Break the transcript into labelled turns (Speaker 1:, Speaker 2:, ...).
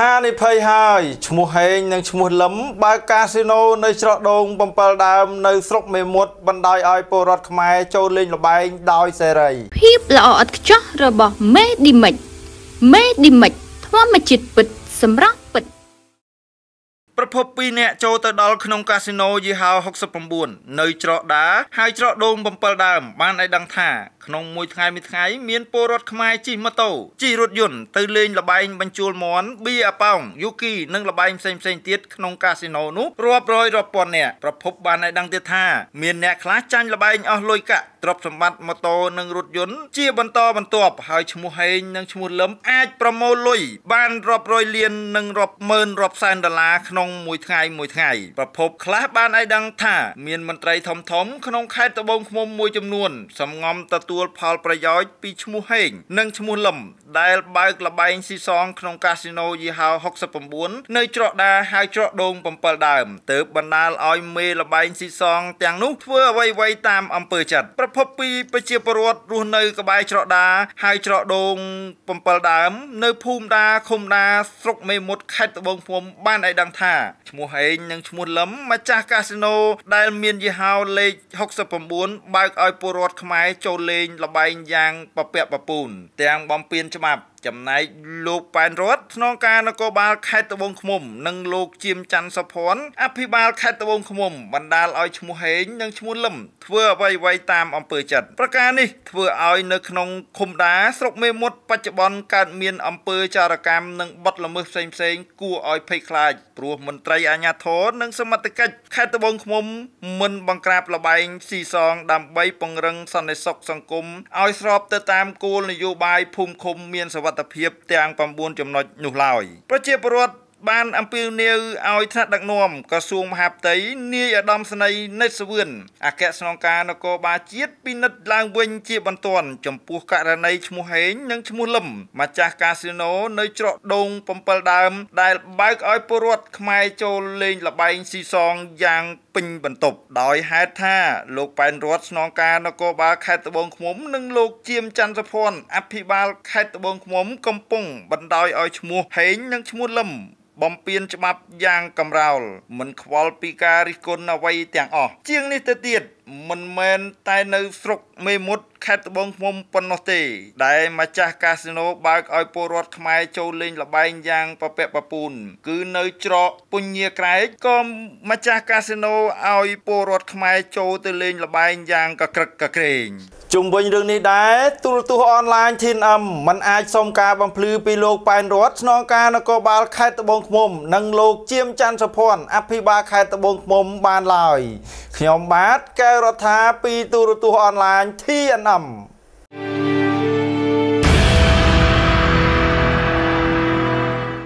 Speaker 1: ហានិភ័យហើយឈ្មោះហេងនិងឈ្មោះលឹមបើកកាស៊ីណូនៅច្រកដូង7ដើមនៅស្រុកមេមត់បណ្ដោយឲ្យពលរដ្ឋខ្មែរចូលលេងល្បែងដោយសេរី
Speaker 2: ភាពល្អឥតខ្ចោះរបស់មេឌីមិចមេឌីមិចធម្មជាតិពិតសម្រាប់ពិត
Speaker 1: ប្រភព2នាក់ចូលទៅដល់ក្នុងកាស៊ីណូយីហោ69នៅច្រកដាហើយច្រកដូង7ដើមបានឲ្យដឹងថាក្នុងមួយថ្ងៃមួយថ្ងៃមានពលរដ្ឋខ្មែរជិះម៉ូតូជិះរថយន្តទៅលេងល្បែងបញ្ជូលមន់ប៊ីអាប៉ោងយូគីនិងល្បែងផ្សេងផ្សេងទៀតក្នុងកាស៊ីណូនោះរាប់រយរាប់ពាន់នាក់ប្រភពបានឲ្យដឹងទៀតថាមានអ្នកខ្លះចាញ់ល្បែងអស់លុយកាក់ ទ្រព្យសម្បត្តិម៉ូតូនិងរថយន្តជាបន្តបន្ទាប់ហើយឈ្មោះហេងនិងឈ្មោះលឹមអាចប្រមូលលុយបានរាប់រយលាននិងរាប់ម៉ឺនរាប់សែនដុល្លារក្នុងមួយថ្ងៃមួយថ្ងៃប្រភពខ្លះបានឲ្យដឹងថាមានមន្ត្រីធំធំក្នុងខេត្តត្បូងឃ្មុំមួយចំនួនសំងំទទួលទទួលផលប្រយោជន៍ពីឈ្មោះហេងនិងឈ្មោះលឹមដែលបើកលបែងស៊ីសងក្នុងកាស៊ីណូយីហោ69នៅច្រកដាហៅច្រកដូង7ដើមទើបបណ្ដាលឲ្យមេលបែងស៊ីសងទាំងនោះធ្វើអ្វីៗតាមអំពើចិត្តប្រភពពីប្រជាពលរដ្ឋរស់នៅក្បែរច្រកដាហៅច្រកដូង7ដើម នៅភូមិដាឃុំដាស្រុកមេមត់ខេត្តត្បូងឃ្មុំបានឲ្យដឹងថាឈ្មោះហេងនិងឈ្មោះលឹមម្ចាស់កាស៊ីណូដែលមានយីហោលេខ69បើកឲ្យពលរដ្ឋខ្មែរចូលលេងងលបែងយ៉ាងពពាក់ពពូនទាំងបំពេញច្បាប់ ចំណែកលោកប៉ែនរតស្នងការនគរបាលខេត្តត្បូងឃ្មុំ និងលោកជាមច័ន្ទសុភ័ណ្ឌអភិបាលខេត្តត្បូងឃ្មុំបណ្ដាលឲ្យឈ្មោះហេងនិងឈ្មោះលឹមធ្វើអ្វីៗតាមអំពើចិត្តប្រការនេះធ្វើឲ្យនៅក្នុងឃុំដាស្រុកមេមត់បច្ចុប្បន្នកើតមានអំពើចារកម្មនិងបទល្មើសផ្សេងផ្សេងគួរឲ្យភ័យខ្លាចព្រោះមន្ត្រីអាជ្ញាធរនិងសមត្ថកិច្ចខេត្តត្បូងឃ្មុំមិនបង្ក្រាបលបែងស៊ីសងដើម្បីពង្រឹងសន្តិសុខសង្គមឲ្យស្របទៅតាមគោលនយោបាយភូមិឃុំមានសវត្ថភាពទាំង9ចំណុចនោះឡើយប្រជាពលរដ្ឋ បានអំពាវនាវឲ្យថ្នាក់ដឹកនាំក្រសួងមហាផ្ទៃនាយឧត្តមស្នេហ៍និតសវឿនអគ្គស្នងការនគរបាលជាតិពិនិត្យឡើងវិញជាបន្ទាន់ចំពោះករណីឈ្មោះហេងនិងឈ្មោះលឹមម្ចាស់កាស៊ីណូនៅច្រកដូង7ដើម ដែលបើកឲ្យពលរដ្ឋខ្មែរចូលលេងល្បែងស៊ីសងយ៉ាងពេញបន្ទប់ដោយហេតុថាលោកប៉ែនរតស្នងការនគរបាលខេត្តត្បូងឃ្មុំនិងលោកជាមច័ន្ទសុភ័ណ្ឌអភិបាលខេត្តត្បូងឃ្មុំកំពុងបណ្ដោយឲ្យឈ្មោះហេងនិងឈ្មោះលឹមបំពេញច្បាប់យ៉ាងកំរោលមិនខ្វល់ពីការរិះគន់អ្វីទាំងអស់ជាងនេះទៅទៀត មិនមែនតែនៅស្រុកមេមត់ខេត្តត្បូងឃ្មុំប៉ុណ្ណោះទេ ដែលម្ចាស់កាស៊ីណូបើកឲ្យពលរដ្ឋខ្មែរចូលលេងល្បែងយ៉ាងពពាក់ពពូន គឺនៅច្រកពុញញាក្រែកក៏ម្ចាស់កាស៊ីណូឲ្យពលរដ្ឋខ្មែរចូលទៅលេងល្បែងយ៉ាងកក្រឹកកក្រែងជុំវិញរឿងនេះដែរទូរទស្សន៍អនឡាញ TNM មិនអាចសុំការបំភ្លឺពីលោកប៉ែនរតស្នងការនគរបាលខេត្តត្បូងឃ្មុំ និងលោកជាមច័ន្ទសុភ័ណ្ឌអភិបាលខេត្តត្បូងឃ្មុំបានឡើយខ្ញុំបាទកែវរដ្ឋាពីទូរទស្សន៍អនឡាញ TNM